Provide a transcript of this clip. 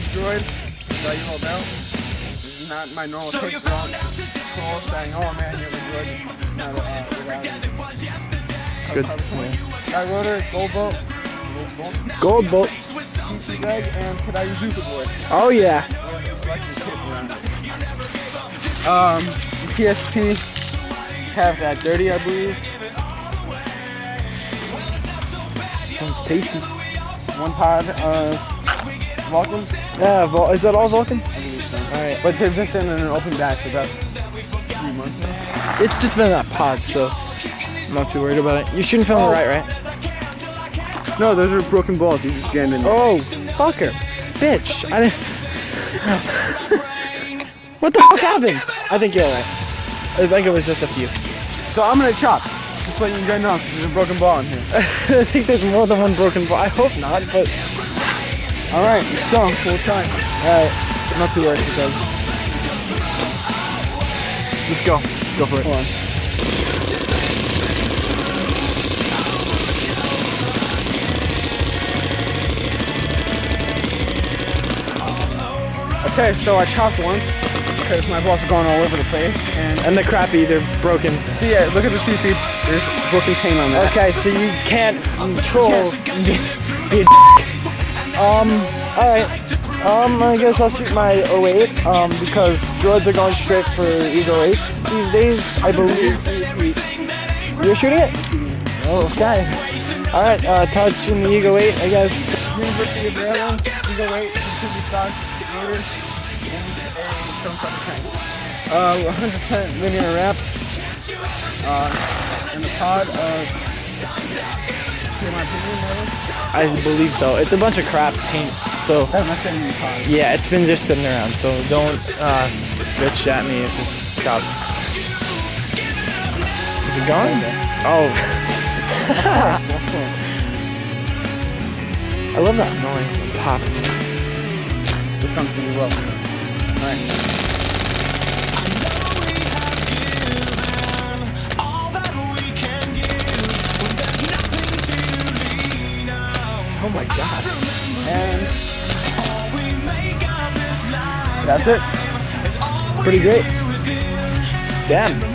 droid that you hold out. This is not my normal take strong troll saying, oh man, you have a droid. Not, uh, without Good. Dye Rotor, Gold Bolt, Gold bolt. PC Bag, and Tadai Zuka Boy. Oh yeah. Um, PSP have that dirty, I believe. Sounds tasty. One pod of Vulcan. Yeah, Vul- is that all Vulcan? Alright. But they've been sitting in an open bag for about three months now. It's just been that pod, so I'm not too worried about it. You shooting from Oh. the right, right? No, those are broken balls. He's just jammed in there. Oh, fucker. Bitch. I didn't. what the fuck happened? I think you're right. I think it was just a few. So I'm gonna chop. Just letting you guys know, there's a broken ball in here. I think there's more than one broken ball. I hope not, but Alright, so we'll try. alright. Not too worried because. Let's go. Go for it. Hold on. Okay, so I chopped once because my balls are going all over the place. And And the crappy, they're broken. see, yeah, look at this PC. There's broken paint on that. Okay, so you can't control. Be, be a um, alright. Um, I guess I'll shoot my 08, um, because droids are going straight for Ego 8s these days, I believe. You're shooting it? Oh, okay. Alright, uh, touch in the Ego 8, I guess. University of Maryland, Ego 8, completely stock, motor, and a. Uh, 100% linear wrap. Uh, and a pod of. I believe so. It's a bunch of crap paint, so That's my premium pod. yeah, it's been just sitting around, so don't, uh, bitch at me if it chops. Is it gone? Oh. I love that noise, pop noise. This comes pretty well. Alright. Oh my god. And that's it. Pretty great. Damn.